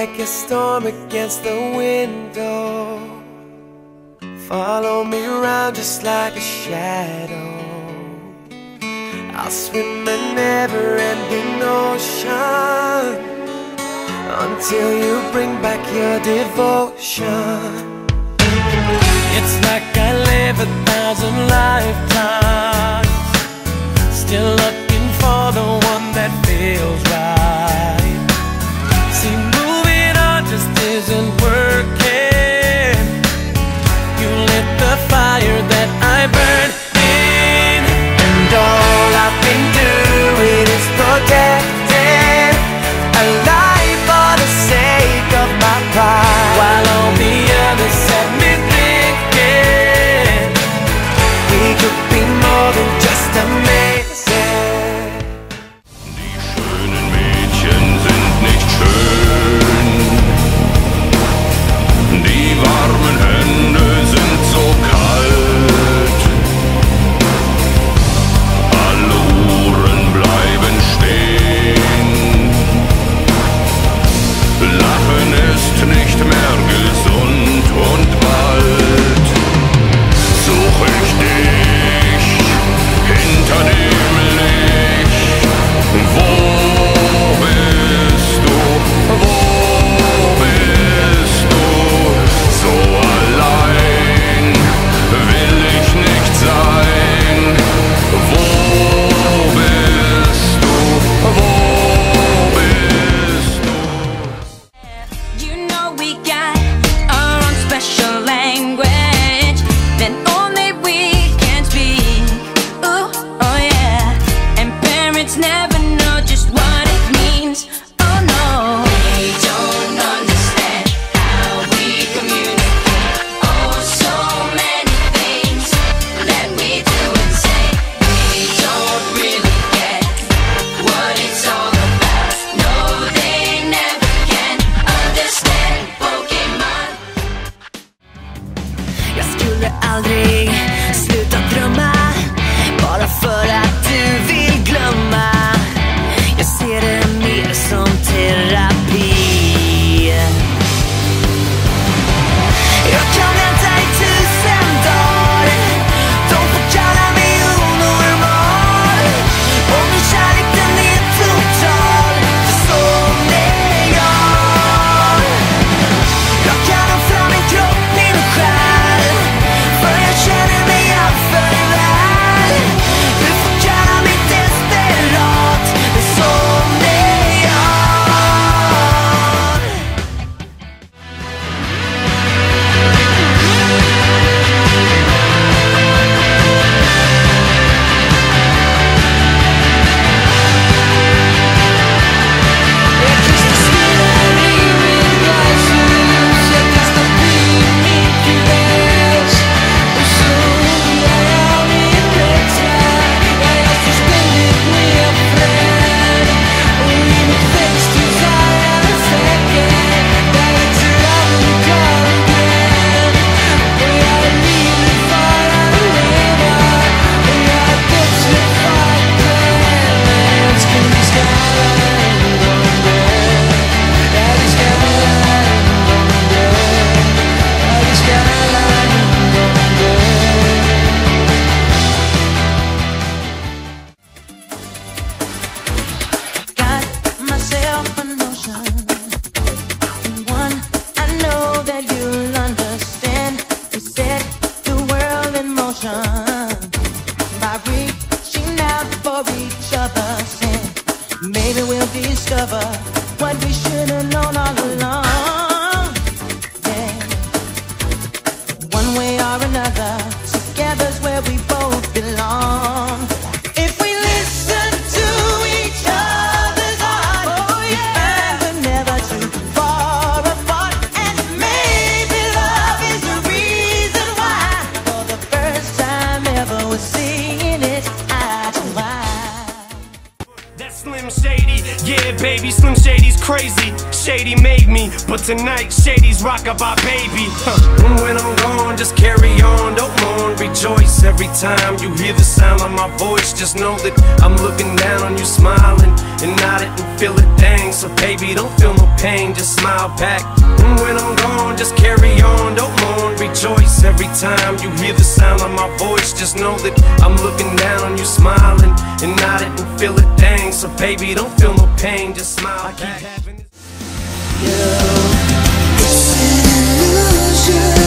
like a storm against the window oh. Follow me around just like a shadow. I'll swim a never-ending ocean Until you bring back your devotion. It's like I live a thousand lifetimes Still looking ist nicht mehr gesund und bald. aldrig. Slim Shady, yeah, baby, Slim Shady's crazy. Shady made me, but tonight Shady's rockin' by baby. Huh. When I'm gone, just carry on, don't mourn, rejoice. Every time you hear the sound of my voice, just know that I'm looking down on you, smiling, and nod it and feel it dang. So, baby, don't feel no pain, just smile back. When I'm gone, just carry on, don't mourn, rejoice. Every time you hear the sound of my voice, just know that I'm looking down on you, smiling, and nod it and feel it dang. So, so baby, don't feel no pain, just smile I. Keep having this. Yeah. It's an illusion.